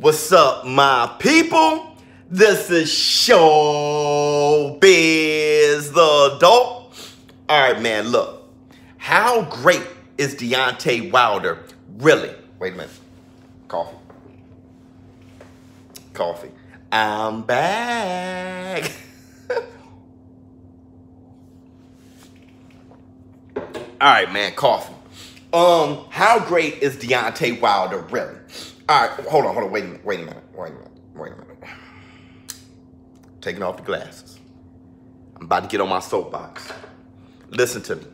What's up, my people? This is ShowBizz the Adult. All right, man, look. How great is Deontay Wilder really? Wait a minute. Coffee. Coffee. I'm back. All right, man, coffee. Um, how great is Deontay Wilder really? All right, hold on, hold on, wait a minute, wait a minute, wait a minute, wait a minute. Taking off the glasses. I'm about to get on my soapbox. Listen to me.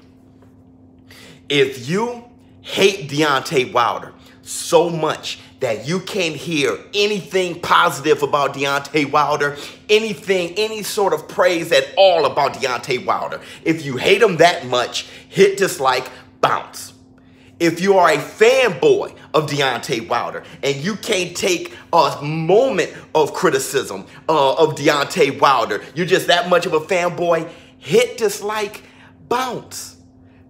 If you hate Deontay Wilder so much that you can't hear anything positive about Deontay Wilder, anything, any sort of praise at all about Deontay Wilder, if you hate him that much, hit dislike, bounce. If you are a fanboy of Deontay Wilder and you can't take a moment of criticism uh, of Deontay Wilder, you're just that much of a fanboy, hit dislike, bounce.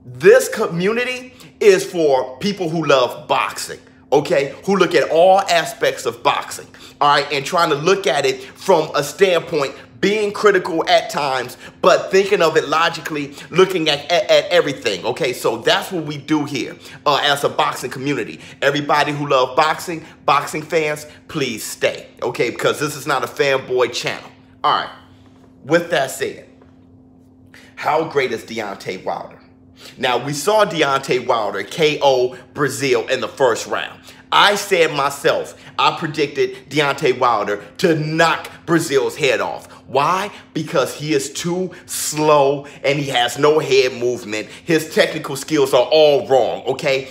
This community is for people who love boxing okay, who look at all aspects of boxing, all right, and trying to look at it from a standpoint being critical at times, but thinking of it logically, looking at, at, at everything. Okay, so that's what we do here uh, as a boxing community. Everybody who love boxing, boxing fans, please stay. Okay, because this is not a fanboy channel. All right, with that said, how great is Deontay Wilder? Now, we saw Deontay Wilder KO Breazeale in the first round. I said myself, I predicted Deontay Wilder to knock Breazeale's head off. Why? Because he is too slow and he has no head movement. His technical skills are all wrong, okay?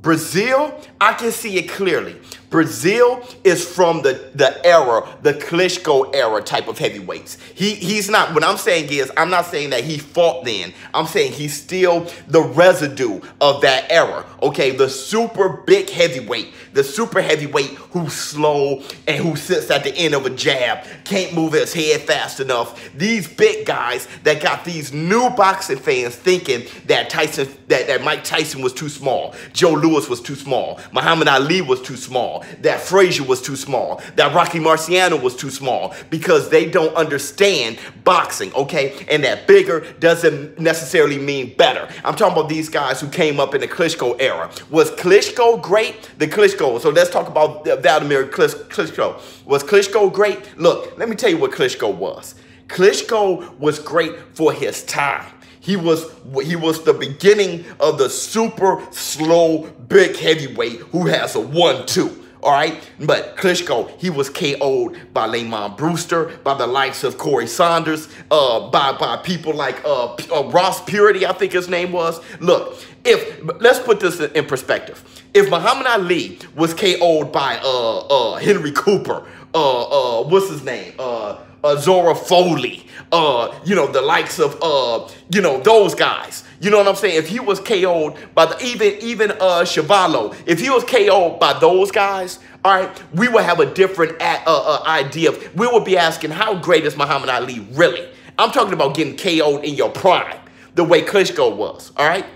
Breazeale, I can see it clearly. Breazeale is from the, the era, the Klitschko era type of heavyweights. He he's not, what I'm saying is, I'm not saying that he fought then. I'm saying he's still the residue of that era. Okay, the super big heavyweight, the super heavyweight who's slow and who sits at the end of a jab, can't move his head fast enough. These big guys that got these new boxing fans thinking that Tyson, that, that Mike Tyson was too small, Joe Louis was too small, Muhammad Ali was too small that Frazier was too small, that Rocky Marciano was too small, because they don't understand boxing, okay? And that bigger doesn't necessarily mean better. I'm talking about these guys who came up in the Klitschko era. Was Klitschko great? The Klitschko. So let's talk about Vladimir Klitschko. Was Klitschko great? Look, let me tell you what Klitschko was. Klitschko was great for his time. He was he was the beginning of the super slow big heavyweight who has a one-two. All right, but Klitschko, he was KO'd by Lamont Brewster, by the likes of Corrie Sanders, uh, by by people like uh, uh, Ross Puritty, I think his name was. Look, if let's put this in perspective. If Muhammad Ali was KO'd by uh, uh, Henry Cooper, uh, uh, what's his name? Uh, uh, Zora Folley, uh, you know, the likes of, uh, you know, those guys. You know what I'm saying? If he was KO'd by the, even, even uh, Chuvalo, if he was KO'd by those guys, all right, we would have a different uh, uh, idea. Of, we would be asking, how great is Muhammad Ali really? I'm talking about getting KO'd in your prime, the way Klitschko was, all right?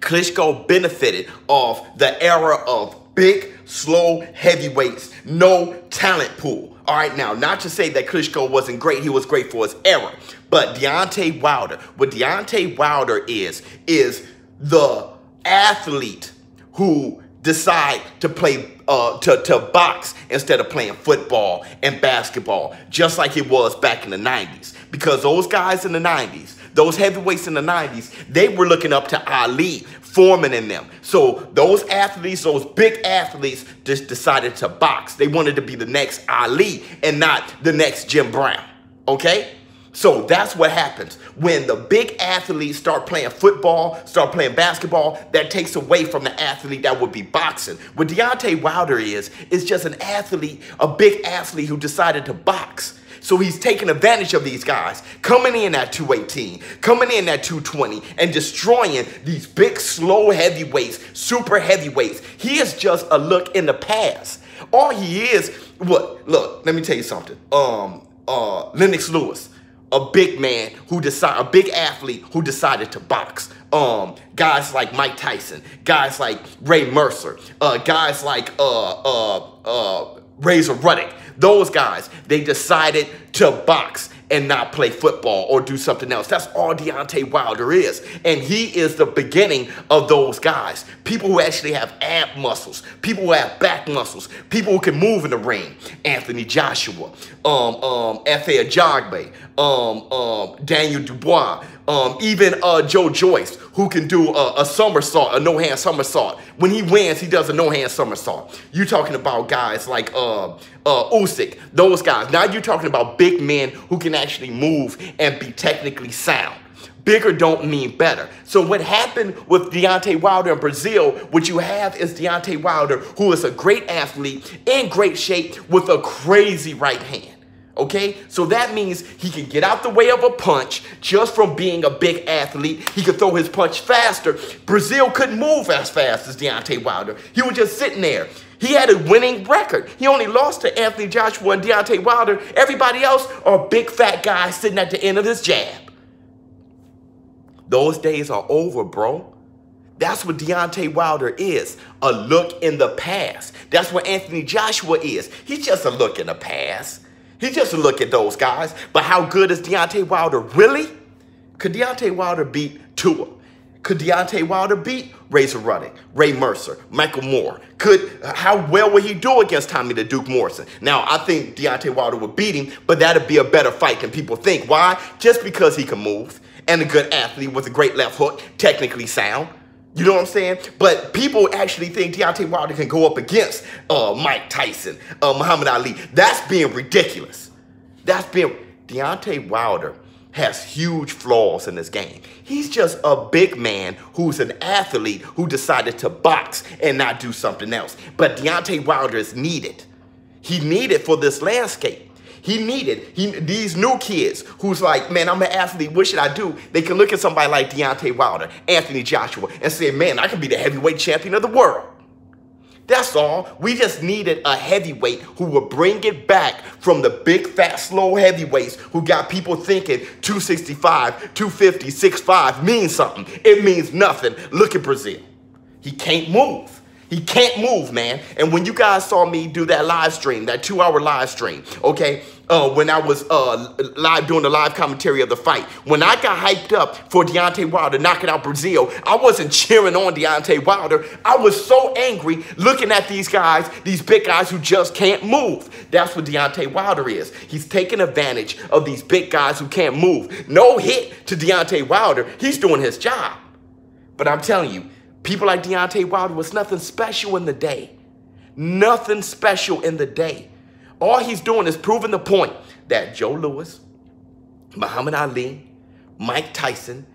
Klitschko benefited off the era of big, slow heavyweights, no talent pool. All right, now, not to say that Klitschko wasn't great. He was great for his era. But Deontay Wilder, what Deontay Wilder is, is the athlete who decide to play uh, to, to box instead of playing football and basketball, just like it was back in the 90s. Because those guys in the 90s, those heavyweights in the 90s, they were looking up to Ali, Foreman in them. So those athletes, those big athletes, just decided to box. They wanted to be the next Ali and not the next Jim Brown. Okay? So that's what happens when the big athletes start playing football, start playing basketball, that takes away from the athlete that would be boxing. What Deontay Wilder is, is just an athlete, a big athlete who decided to box. So he's taking advantage of these guys, coming in at 218, coming in at 220, and destroying these big, slow heavyweights, super heavyweights. He is just a look in the past. All he is, what? Look, let me tell you something. Um, uh, Lennox Lewis, a big man who decided, a big athlete who decided to box. um, guys like Mike Tyson, guys like Ray Mercer, uh, guys like uh, uh, uh, Razor Ruddock, those guys, they decided to box and not play football or do something else. That's all Deontay Wilder is. And he is the beginning of those guys. People who actually have ab muscles, people who have back muscles, people who can move in the ring. Anthony Joshua, um, um, Efe Ajagba, um, um, Daniel Dubois, um, even uh, Joe Joyce, who can do a, a somersault, a no-hand somersault. When he wins, he does a no-hand somersault. You talking about guys like uh, uh, Usyk, those guys. Now you're talking about big men who can actually move and be technically sound. Bigger don't mean better. So what happened with Deontay Wilder in Breazeale, what you have is Deontay Wilder, who is a great athlete, in great shape, with a crazy right hand. Okay, so that means he can get out the way of a punch just from being a big athlete. He could throw his punch faster. Breazeale couldn't move as fast as Deontay Wilder. He was just sitting there. He had a winning record. He only lost to Anthony Joshua and Deontay Wilder. Everybody else are big fat guys sitting at the end of his jab. Those days are over, bro. That's what Deontay Wilder is, a look in the past. That's what Anthony Joshua is. He's just a look in the past. He just look at those guys. But how good is Deontay Wilder really? Could Deontay Wilder beat Tua? Could Deontay Wilder beat Razor Ruddock, Ray Mercer, Michael Moore? Could how well would he do against Tommy the Duke Morrison? Now I think Deontay Wilder would beat him, but that'd be a better fight than people think. Why? Just because he can move and a good athlete with a great left hook, technically sound. You know what I'm saying? But people actually think Deontay Wilder can go up against uh, Mike Tyson, uh, Muhammad Ali. That's being ridiculous. That's being Deontay Wilder has huge flaws in this game. He's just a big man who's an athlete who decided to box and not do something else. But Deontay Wilder is needed. He needed for this landscape. He needed he, these new kids who's like, man, I'm an athlete. What should I do? They can look at somebody like Deontay Wilder, Anthony Joshua, and say, man, I can be the heavyweight champion of the world. That's all. We just needed a heavyweight who would bring it back from the big, fat, slow heavyweights who got people thinking 265, 250, 6'5 means something. It means nothing. Look at Breazeale. He can't move. He can't move, man. And when you guys saw me do that live stream, that two hour live stream, okay, uh, when I was uh, live doing the live commentary of the fight, when I got hyped up for Deontay Wilder knocking out Breazeale, I wasn't cheering on Deontay Wilder. I was so angry looking at these guys, these big guys who just can't move. That's what Deontay Wilder is. He's taking advantage of these big guys who can't move. No hit to Deontay Wilder. He's doing his job. But I'm telling you, People like Deontay Wilder was nothing special in the day. Nothing special in the day. All he's doing is proving the point that Joe Louis, Muhammad Ali, Mike Tyson,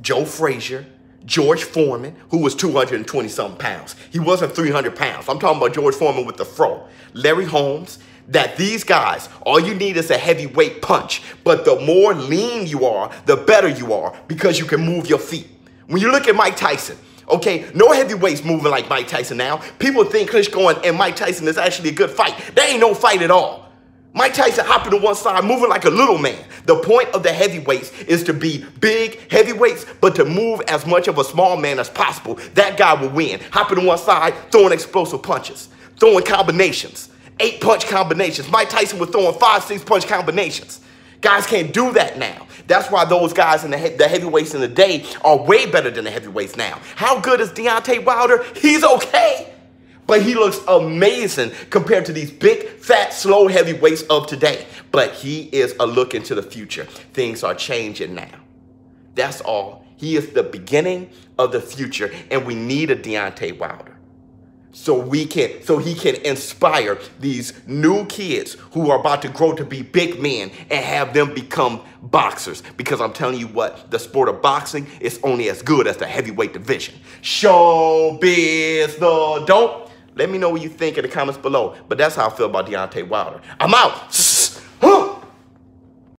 Joe Frazier, George Foreman, who was 220 something pounds. He wasn't 300 pounds. I'm talking about George Foreman with the fro. Larry Holmes, that these guys, all you need is a heavyweight punch. But the more lean you are, the better you are because you can move your feet. When you look at Mike Tyson, Okay, no heavyweights moving like Mike Tyson now. People think Klitschko and Mike Tyson is actually a good fight. That ain't no fight at all. Mike Tyson hopping to one side, moving like a little man. The point of the heavyweights is to be big heavyweights, but to move as much of a small man as possible. That guy will win. Hopping to one side, throwing explosive punches, throwing combinations, eight punch combinations. Mike Tyson was throwing five, six punch combinations. Guys can't do that now. That's why those guys in the, he the heavyweights in the day are way better than the heavyweights now. How good is Deontay Wilder? He's okay. But he looks amazing compared to these big, fat, slow heavyweights of today. But he is a look into the future. Things are changing now. That's all. He is the beginning of the future, and we need a Deontay Wilder so we can so he can inspire these new kids who are about to grow to be big men and have them become boxers. Because i'm telling you what the sport of boxing is only as good as the heavyweight division. Showbiz the dope let me know what you think in the comments below. But that's how i feel about Deontay wilder. I'm out